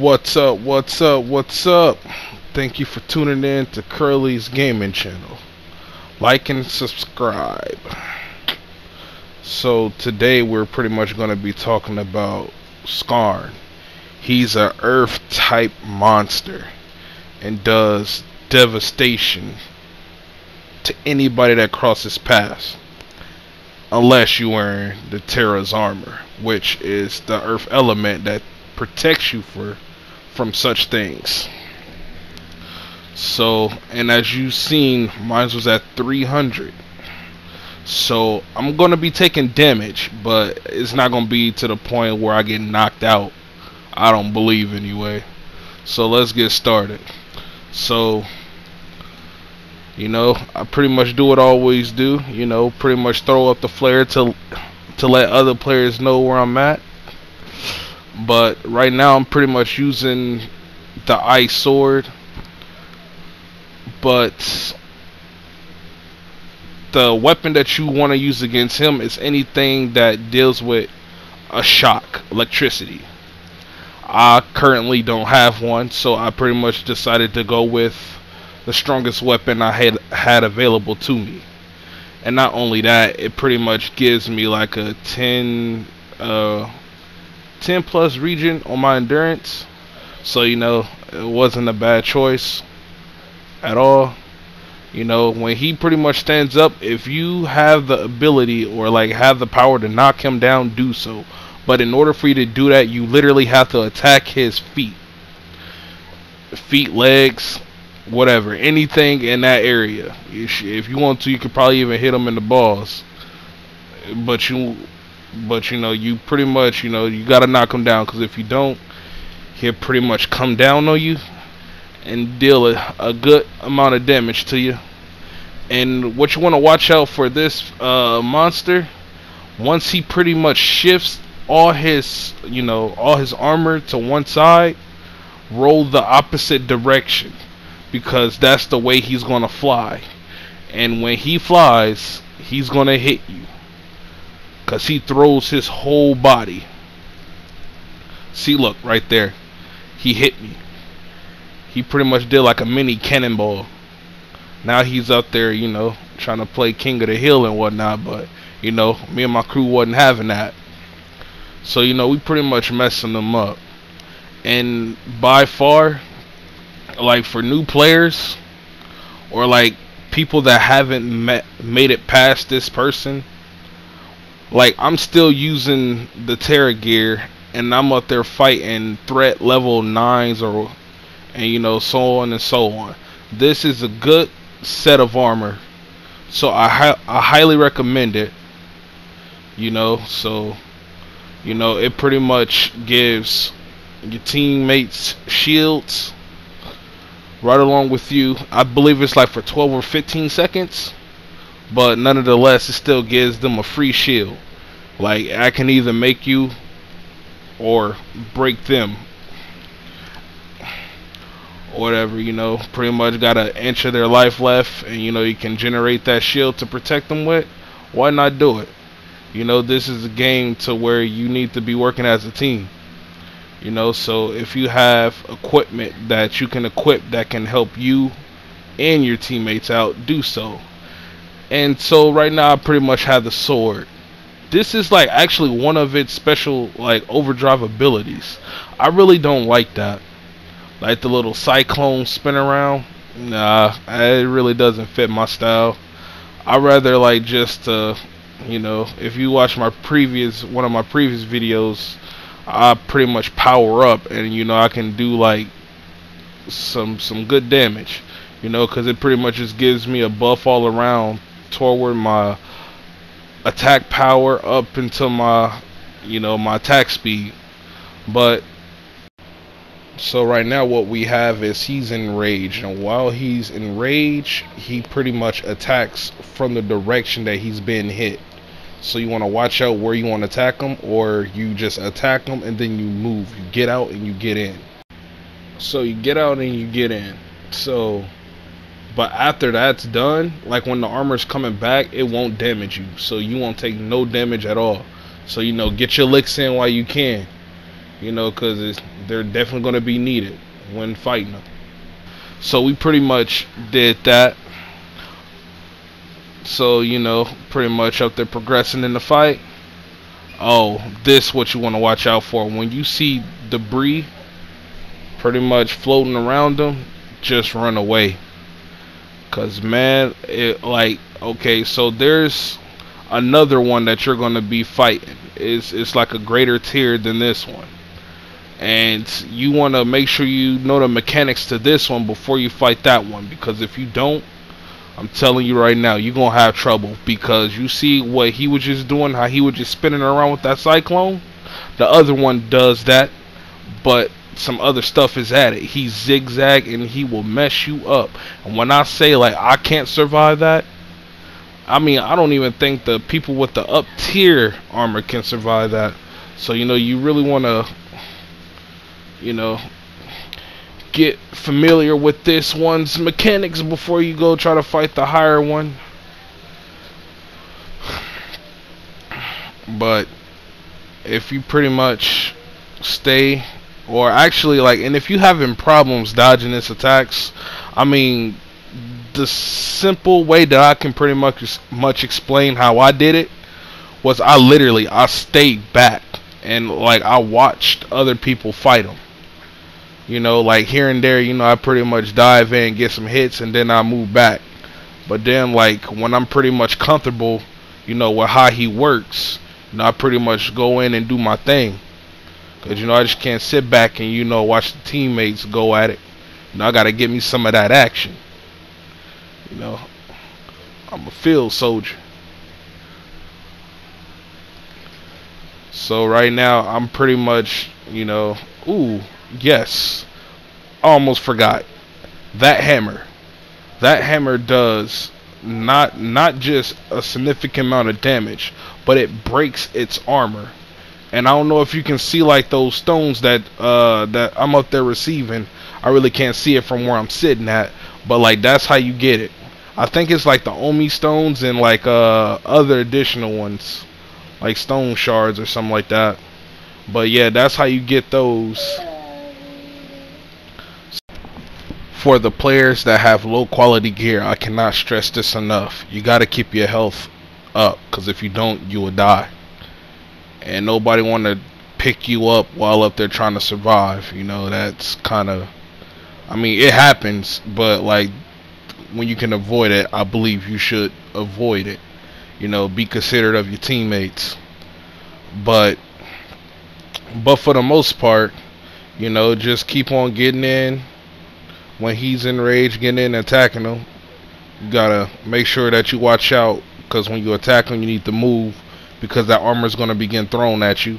What's up? What's up? What's up? Thank you for tuning in to Curly's Gaming Channel. Like and subscribe. So today we're pretty much going to be talking about Skarn. He's a earth type monster and does devastation to anybody that crosses paths. Unless you wear the Terra's armor, which is the earth element that protects you for from such things. So, and as you've seen, mine was at 300. So, I'm going to be taking damage, but it's not going to be to the point where I get knocked out. I don't believe anyway. So, let's get started. So, you know, I pretty much do what I always do. You know, pretty much throw up the flare to to let other players know where I'm at. But right now, I'm pretty much using the ice sword. But the weapon that you want to use against him is anything that deals with a shock, electricity. I currently don't have one, so I pretty much decided to go with the strongest weapon I had had available to me. And not only that, it pretty much gives me like a 10 uh 10 plus region on my endurance. So, you know, it wasn't a bad choice at all. You know, when he pretty much stands up, if you have the ability or like have the power to knock him down, do so. But in order for you to do that, you literally have to attack his feet. Feet, legs, whatever, anything in that area. If you want to, you could probably even hit him in the balls. But you, but you know, you pretty much, you know, you gotta knock him down because if you don't, he'll pretty much come down on you and deal a, a good amount of damage to you. And what you want to watch out for this uh, monster, once he pretty much shifts all his, you know, all his armor to one side, roll the opposite direction because that's the way he's going to fly. And when he flies, he's going to hit you because he throws his whole body. See, look, right there. He hit me. He pretty much did like a mini cannonball. Now he's up there, you know, trying to play King of the Hill and whatnot, but, you know, me and my crew wasn't having that. So, you know, we pretty much messing them up. And by far, like for new players or like people that haven't met, made it past this person, like I'm still using the Terra gear and I'm up there fighting threat level nines or and you know so on and so on. This is a good set of armor, so I hi I highly recommend it. You know, so you know it pretty much gives your teammates shields right along with you. I believe it's like for 12 or 15 seconds, but nonetheless, it still gives them a free shield. Like I can either make you or break them. Whatever, you know, pretty much got an inch of their life left, and you know, you can generate that shield to protect them with. Why not do it? You know, this is a game to where you need to be working as a team. You know, so if you have equipment that you can equip that can help you and your teammates out, do so. And so right now I pretty much have the sword. This is like actually one of its special like overdrive abilities. I really don't like that. Like the little cyclone spin around. Nah, it really doesn't fit my style. I rather like just uh you know, if you watch my previous one of my previous videos I pretty much power up and you know I can do like some some good damage you know because it pretty much just gives me a buff all around toward my attack power up until my you know my attack speed but so right now what we have is he's enraged and while he's enraged he pretty much attacks from the direction that he's been hit so you want to watch out where you want to attack them, or you just attack them and then you move. You get out and you get in. So you get out and you get in. So, but after that's done, like when the armor's coming back, it won't damage you. So you won't take no damage at all. So you know, get your licks in while you can. you know, because they're definitely going to be needed when fighting them. So we pretty much did that. So, you know, pretty much up there progressing in the fight. Oh, this what you want to watch out for. When you see debris pretty much floating around them, just run away. Cause man, it like okay, so there's another one that you're gonna be fighting. It's it's like a greater tier than this one. And you wanna make sure you know the mechanics to this one before you fight that one. Because if you don't, I'm telling you right now, you're gonna have trouble because you see what he was just doing, how he was just spinning around with that cyclone. The other one does that, but some other stuff is at it. He zigzag and he will mess you up. And when I say like I can't survive that, I mean I don't even think the people with the up tier armor can survive that. So you know you really want to you know get familiar with this one's mechanics before you go try to fight the higher one. But if you pretty much stay or actually like and if you having problems dodging its attacks i mean the simple way that i can pretty much much explain how i did it was i literally i stayed back and like i watched other people fight them you know like here and there you know i pretty much dive in get some hits and then i move back. But then like when i'm pretty much comfortable you know with how he works you know i pretty much go in and do my thing Cause you know I just can't sit back and you know watch the teammates go at it. You know I gotta get me some of that action. You know, I'm a field soldier. So right now I'm pretty much, you know, ooh, yes. Almost forgot. That hammer. That hammer does not not just a significant amount of damage, but it breaks its armor and I don't know if you can see like those stones that uh that I'm up there receiving. I really can't see it from where I'm sitting at, but like that's how you get it. I think it's like the Omi stones and like uh other additional ones, like stone shards or something like that. But yeah, that's how you get those. For the players that have low quality gear, I cannot stress this enough. You got to keep your health up, because if you don't, you will die and nobody want to pick you up while up there trying to survive. You know, that's kind of, I mean, it happens, but like when you can avoid it, I believe you should avoid it. You know, be considerate of your teammates. But, but for the most part, you know, just keep on getting in. When he's enraged, getting in attacking him. You gotta make sure that you watch out, because when you attack him, you need to move because that armor is going to begin thrown at you.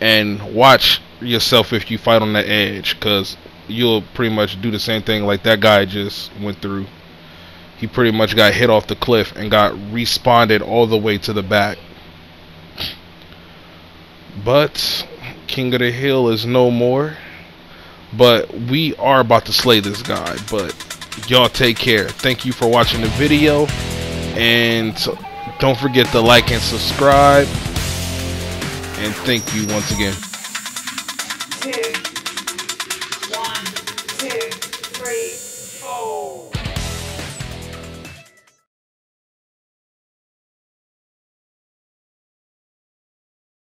And watch yourself if you fight on the edge, because you'll pretty much do the same thing like that guy just went through. He pretty much got hit off the cliff and got responded all the way to the back. But King of the Hill is no more. But we are about to slay this guy. But y'all take care. Thank you for watching the video. And don't forget to like and subscribe. And thank you once again.